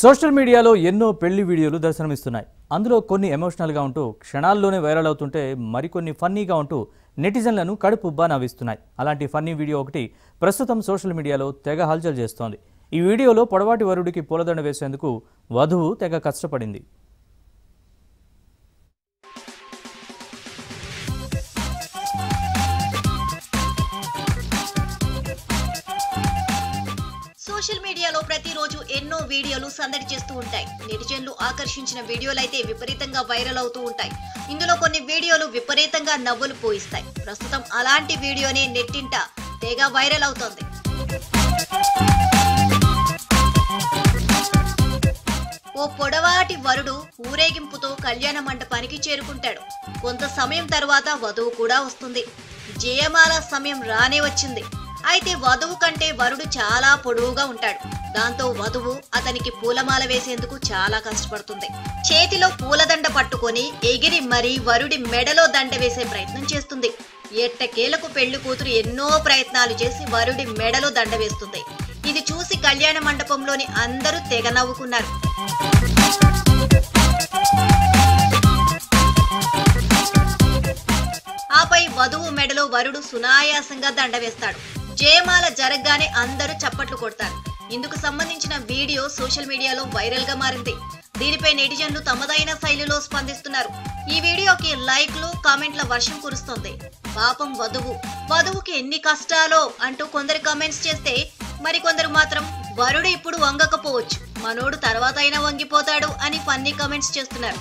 Social మీడియాలో ఎన్నో పెళ్ళి వీడియోలు దర్శనమిస్తున్నాయి. అందులో కొన్ని ఎమోషనల్గా ఉంటూ క్షణాల్లోనే వైరల్ అవుతుంటే మరికొన్ని ఫన్నీగా ఉంటూ నెటిజన్లను కడుపుబ్బా నవ్విస్తున్నాయి. అలాంటి ఫన్నీ వీడియో ఒకటి ప్రస్తుతం సోషల్ మీడియాలో తెగ హల్చల్ చేస్తోంది. ఈ వీడియోలో పొడవాటి వరుడికి పూలదండ వేసేందుకు వధువు తెగ కష్టపడింది. సోషల్ మీడియాలో ప్రతిరోజు ఎన్నో వీడియోలు సందడి చేస్తూ ఉంటాయి. నెటిజన్లు ఆకర్షించిన వీడియోలైతే విపరీతంగా వైరల్ అవుతూ ఉంటాయి. ఇందులో కొన్ని వీడియోలు విపరీతంగా నవ్వులు పోయిస్తాయి. ప్రస్తుతం అలాంటి వీడియోనే నెట్టింట తెగ వైరల్ అవుతోంది. ఓ పొడవాటి వరుడు ఊరేగింపుతో కళ్యాణ మండపానికి చేరుకుంటాడు. కొంత సమయం తర్వాత వధువు కూడా వస్తుంది. జయమాల సమయం రానే వచ్చింది. అయితే వధువు కంటే వరుడు చాలా పొడవుగా ఉంటాడు. దాంతో వధువు అతనికి పూలమాల వేసేందుకు చాలా కష్టపడుతుంది. చేతిలో పూలదండ పట్టుకొని ఎగిరి మరీ వరుడి మెడలో దండ వేసే ప్రయత్నం చేస్తుంది. ఎట్టకేలకు పెళ్ళి కూతురు ఎన్నో ప్రయత్నాలు చేసి వరుడి మెడలో దండ వేస్తుంది. ఇది చూసి కళ్యాణ మండపంలోని అందరూ తెగ నవ్వుకున్నారు. ఆపై వధువు మెడలో వరుడు సునాయాసంగా దండ వేస్తాడు. జయమాల జరగగానే అందరూ చప్పట్లు కొడతారు. ఇందుకు సంబంధించిన వీడియో సోషల్ మీడియాలో వైరల్గా మారింది. దీనిపై నెటిజన్లు తమదైన శైలిలో స్పందిస్తున్నారు. ఈ వీడియోకి లైక్లు కామెంట్ల వర్షం కురుస్తోంది. పాపం వధువు. వధువుకి ఎన్ని కష్టాలో అంటూ కొందరు కామెంట్స్ చేస్తే మరికొందరు మాత్రం వరుడు ఇప్పుడు వంగకపోవచ్చు. మనోడు తర్వాత అయినా వంగిపోతాడు అని ఫన్నీ కామెంట్స్ చేస్తున్నారు.